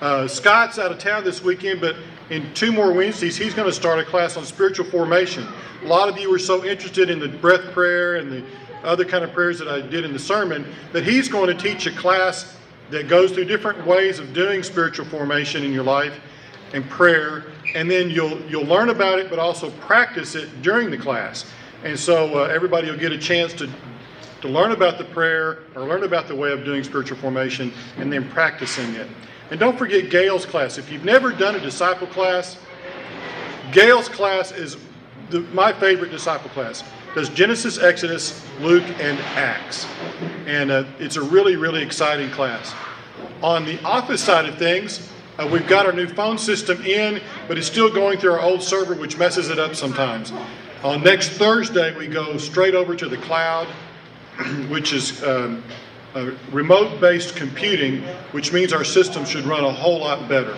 Uh, Scott's out of town this weekend, but in two more Wednesdays, he's going to start a class on spiritual formation. A lot of you were so interested in the breath prayer and the other kind of prayers that I did in the sermon that he's going to teach a class that goes through different ways of doing spiritual formation in your life and prayer, and then you'll you'll learn about it, but also practice it during the class. And so uh, everybody will get a chance to to learn about the prayer or learn about the way of doing spiritual formation and then practicing it. And don't forget Gail's class. If you've never done a disciple class, Gail's class is the, my favorite disciple class. Does Genesis, Exodus, Luke, and Acts. And uh, it's a really, really exciting class. On the office side of things, uh, we've got our new phone system in, but it's still going through our old server, which messes it up sometimes. On next Thursday, we go straight over to the cloud, which is um, remote based computing, which means our system should run a whole lot better.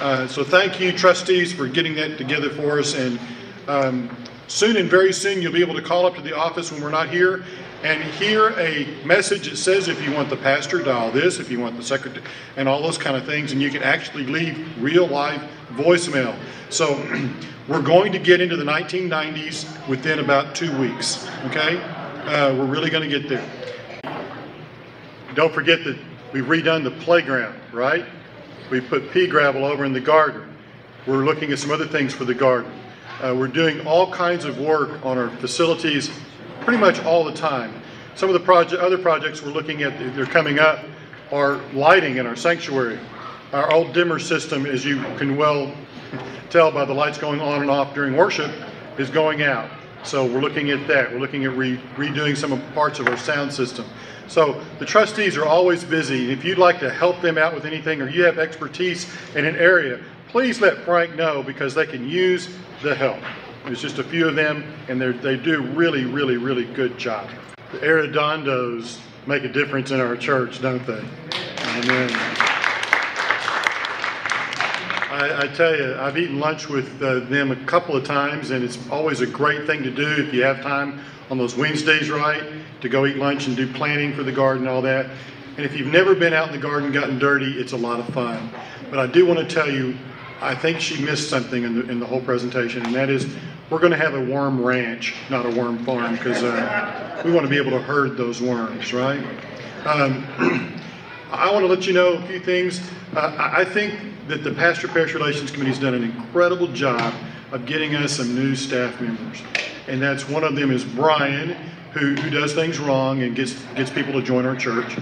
Uh, so, thank you, trustees, for getting that together for us. And um, soon and very soon, you'll be able to call up to the office when we're not here and hear a message that says if you want the pastor, dial this, if you want the secretary, and all those kind of things. And you can actually leave real life voicemail. So, we're going to get into the 1990s within about two weeks. Okay? Uh, we're really going to get there. Don't forget that we've redone the playground, right? We put pea gravel over in the garden. We're looking at some other things for the garden. Uh, we're doing all kinds of work on our facilities pretty much all the time. Some of the project, other projects we're looking at, they're coming up, are lighting in our sanctuary. Our old dimmer system, as you can well tell by the lights going on and off during worship, is going out. So we're looking at that. We're looking at re redoing some parts of our sound system. So the trustees are always busy. If you'd like to help them out with anything or you have expertise in an area, please let Frank know because they can use the help. There's just a few of them and they do really, really, really good job. The Arredondos make a difference in our church, don't they? Amen. I, I, tell you, I've eaten lunch with uh, them a couple of times, and it's always a great thing to do if you have time on those Wednesdays, right? To go eat lunch and do planning for the garden, all that. And if you've never been out in the garden, gotten dirty, it's a lot of fun. But I do want to tell you, I think she missed something in the, in the whole presentation, and that is we're going to have a worm ranch, not a worm farm, because uh, we want to be able to herd those worms, right? Um, I want to let you know a few things. Uh, I think that the Pastor Parish Relations Committee has done an incredible job of getting us some new staff members. And that's one of them is Brian, who, who does things wrong and gets, gets people to join our church.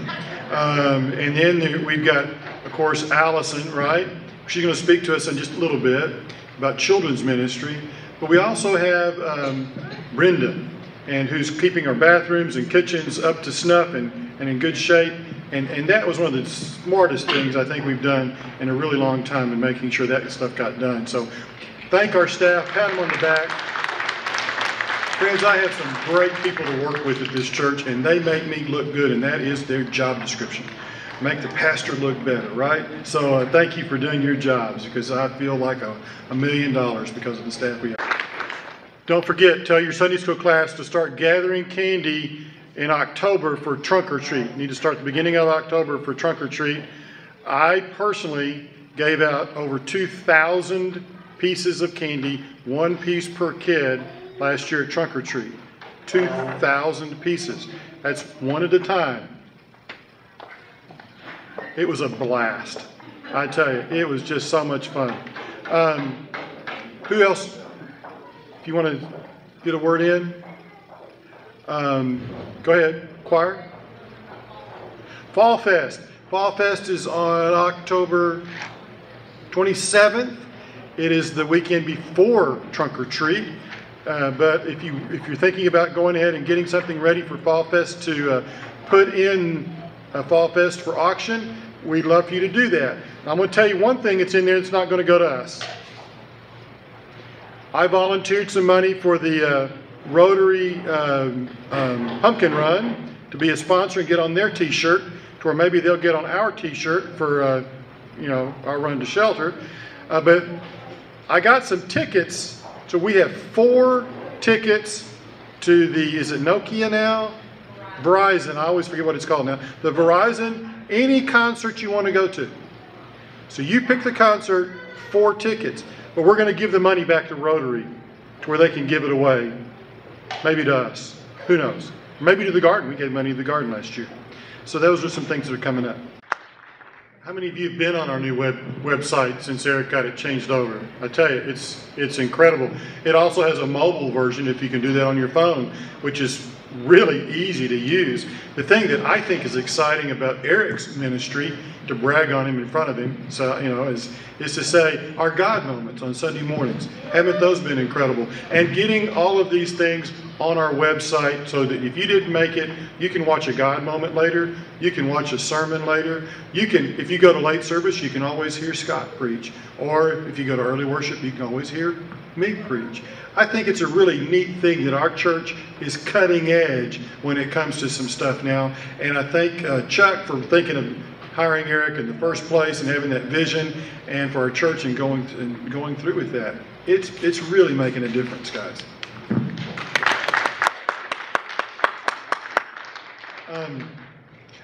Um, and then we've got, of course, Allison, right? She's going to speak to us in just a little bit about children's ministry. But we also have um, Brenda, and who's keeping our bathrooms and kitchens up to snuff and, and in good shape. And, and that was one of the smartest things I think we've done in a really long time in making sure that stuff got done. So thank our staff, pat them on the back. Friends, I have some great people to work with at this church, and they make me look good, and that is their job description. Make the pastor look better, right? So uh, thank you for doing your jobs because I feel like a, a million dollars because of the staff we have. Don't forget, tell your Sunday school class to start gathering candy in October for trunk or treat. Need to start the beginning of October for trunk or treat. I personally gave out over 2,000 pieces of candy, one piece per kid, last year at trunk or treat. 2,000 pieces. That's one at a time. It was a blast. I tell you, it was just so much fun. Um, who else? If you want to get a word in, um, go ahead, choir. Fall Fest. Fall Fest is on October 27th. It is the weekend before Trunk or Treat. Uh, but if you if you're thinking about going ahead and getting something ready for Fall Fest to uh, put in a Fall Fest for auction, we'd love for you to do that. I'm going to tell you one thing that's in there that's not going to go to us. I volunteered some money for the uh, Rotary um, um, Pumpkin Run to be a sponsor and get on their T-shirt, to where maybe they'll get on our T-shirt for uh, you know our run to shelter. Uh, but I got some tickets, so we have four tickets to the is it Nokia now? Verizon. I always forget what it's called now. The Verizon any concert you want to go to. So you pick the concert, four tickets, but we're going to give the money back to Rotary to where they can give it away. Maybe to us. Who knows? Maybe to the garden. We gave money to the garden last year. So those are some things that are coming up. How many of you have been on our new web website since Eric got it changed over? I tell you, it's it's incredible. It also has a mobile version if you can do that on your phone, which is really easy to use. The thing that I think is exciting about Eric's ministry, to brag on him in front of him, so you know, is is to say our God moments on Sunday mornings. Haven't those been incredible? And getting all of these things on our website so that if you didn't make it, you can watch a God moment later, you can watch a sermon later. You can, if you go to late service, you can always hear Scott preach. Or if you go to early worship, you can always hear me preach. I think it's a really neat thing that our church is cutting edge when it comes to some stuff now. And I thank uh, Chuck for thinking of hiring Eric in the first place and having that vision, and for our church and going and going through with that. It's it's really making a difference, guys. Um,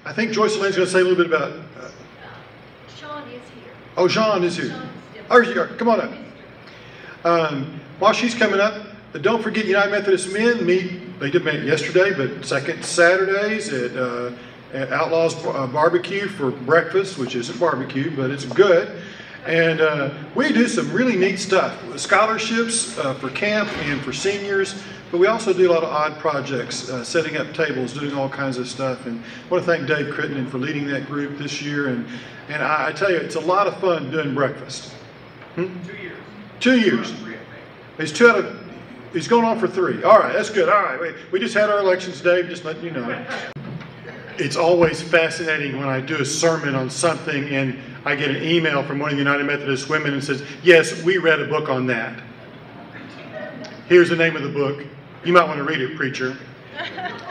I think Joyce Elaine's going to say a little bit about. Uh, Sean is here. oh, Sean is here. Oh, here you are. Come on up. Um, while she's coming up, don't forget United Methodist Men meet. They did meet yesterday, but second Saturdays at, uh, at Outlaws uh, Barbecue for breakfast, which isn't barbecue, but it's good. And uh, we do some really neat stuff scholarships uh, for camp and for seniors, but we also do a lot of odd projects, uh, setting up tables, doing all kinds of stuff. And I want to thank Dave Crittenden for leading that group this year. And, and I, I tell you, it's a lot of fun doing breakfast. Two years. Two years. He's two out of, he's going on for three. All right, that's good. All right, we, we just had our elections, Dave, just letting you know. It's always fascinating when I do a sermon on something and I get an email from one of the United Methodist women and says, yes, we read a book on that. Here's the name of the book. You might want to read it, preacher.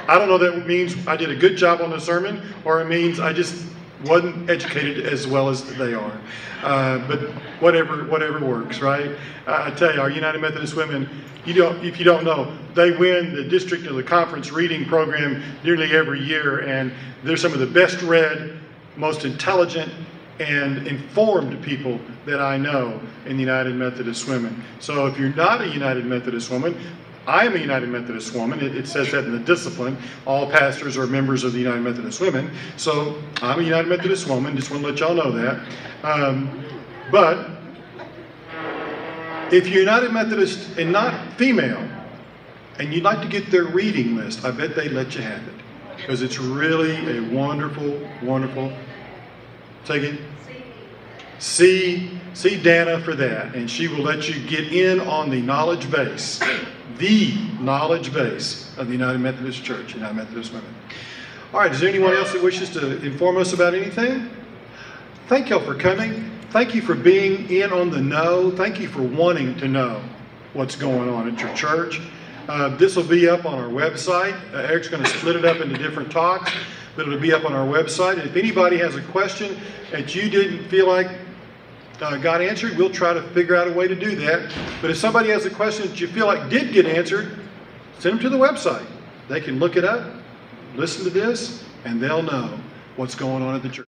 I don't know that means I did a good job on the sermon or it means I just wasn't educated as well as they are. Uh, but whatever, whatever works, right? I I tell you, our United Methodist women, you don't, if you don't know, they win the district of the conference reading program nearly every year, and they're some of the best read, most intelligent, and informed people that I know in the United Methodist Women. So if you're not a United Methodist woman, I am a United Methodist woman. It, it, says that in the discipline. All pastors are members of the United Methodist Women. So I'm a United Methodist woman. Just want to let y'all know that. Um, but if you're United Methodist and not female, and you'd like to get their reading list, I bet they'd let you have it. Because it's really a wonderful, wonderful. Take it. See, see Dana for that, and she will let you get in on the knowledge base, the knowledge base of the United Methodist Church, United Methodist Women. All right, is there anyone else that wishes to inform us about anything? Thank y'all for coming. Thank you for being in on the know. Thank you for wanting to know what's going on at your church. Uh, this will be up on our website. Uh, Eric's going to split it up into different talks, but it'll be up on our website. And if anybody has a question that you didn't feel like uh, got answered, we'll try to figure out a way to do that. But if somebody has a question that you feel like did get answered, send them to the website. They can look it up, listen to this, and they'll know what's going on at the church.